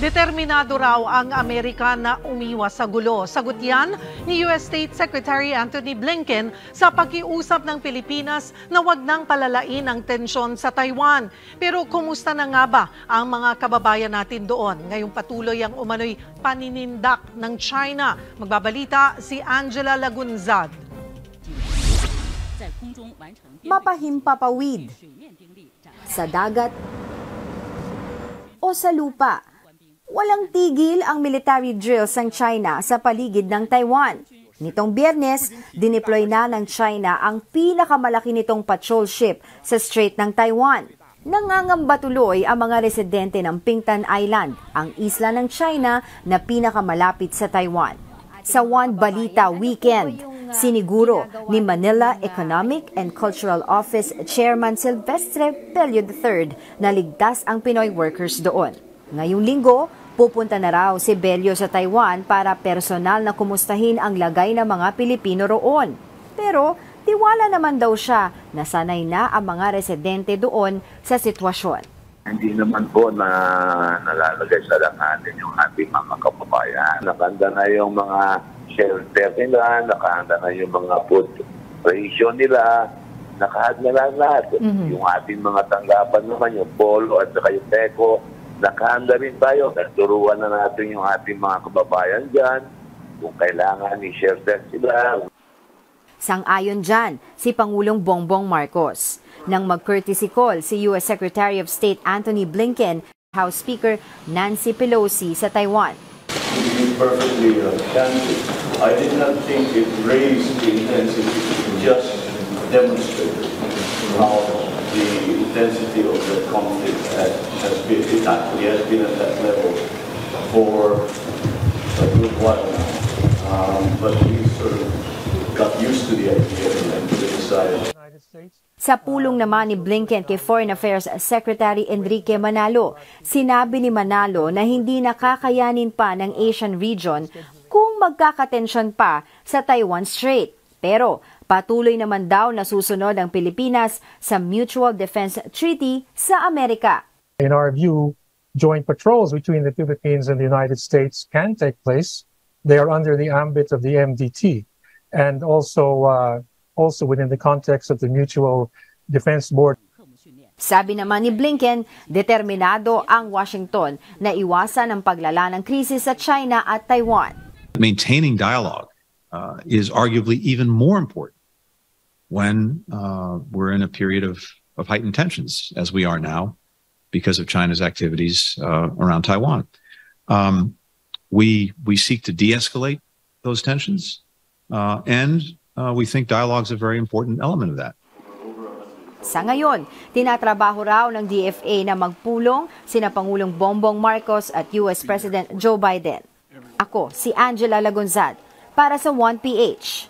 Determinado raw ang Amerika na umiwas sa gulo. Sagot yan ni US State Secretary Anthony Blinken sa pakiusap ng Pilipinas na wag nang palalain ang tensyon sa Taiwan. Pero kumusta na nga ba ang mga kababayan natin doon? Ngayong patuloy ang umano'y paninindak ng China. Magbabalita si Angela Lagunzad. mapahimpapawid sa dagat o sa lupa. Walang tigil ang military drills ng China sa paligid ng Taiwan. Nitong biyernes, dineploy na ng China ang pinakamalaki nitong patrol ship sa Strait ng Taiwan. Nangangamba tuloy ang mga residente ng Pingtan Island, ang isla ng China na pinakamalapit sa Taiwan. Sa One Balita Weekend, siniguro ni Manila Economic and Cultural Office Chairman Silvestre Pelio III na ligtas ang Pinoy workers doon. Ngayong linggo, pupunta na raw si Belio sa Taiwan para personal na kumustahin ang lagay ng mga Pilipino roon. Pero tiwala naman daw siya na sanay na ang mga residente doon sa sitwasyon. Hindi naman po na nalalagay sa langanin yung ating mga kababayan. Nakanda na yung mga shelter nila, nakahanda na yung mga food ration nila, nakahanda na lahat. Yung ating mga tanggapan naman, yung polo at saka yung teko, nakahanda rin tayo. Nagturuan na natin yung ating mga kababayan dyan. Kung kailangan i-shelter sila, Sang-ayon dyan si Pangulong Bongbong Marcos. Nang mag-courtesy call si U.S. Secretary of State Anthony Blinken, House Speaker Nancy Pelosi sa Taiwan. perfectly uh, candid, I did not think it raised the intensity, it just demonstrated how the intensity of the conflict has, has been, it actually has been at that level for a good while now. Um, but we sort of got used to the idea and put it aside. Sa pulong naman ni Blinken kay Foreign Affairs Secretary Enrique Manalo, sinabi ni Manalo na hindi nakakayanin pa ng Asian region kung magkakatensyon pa sa Taiwan Strait. Pero patuloy naman daw na susunod ang Pilipinas sa Mutual Defense Treaty sa Amerika. in our view, joint patrols between the Philippines and the United States can take place. They are under the ambit of the MDT and also uh, also within the context of the Mutual Defense Board. Sabi naman ni Blinken, determinado ang Washington na iwasan ang paglala ng krisis sa China at Taiwan. maintaining dialogue uh, is arguably even more important when uh, we're in a period of, of heightened tensions, as we are now, because of China's activities uh, around Taiwan. Um, we we seek to de-escalate those tensions, uh, and uh, we think dialogue is a very important element of that. Sa ngayon, tinatrabaho raw ng DFA na magpulong sina Pangulong Bongbong Marcos at US President Joe Biden. Ako, si Angela Lagonzad, para sa 1PH.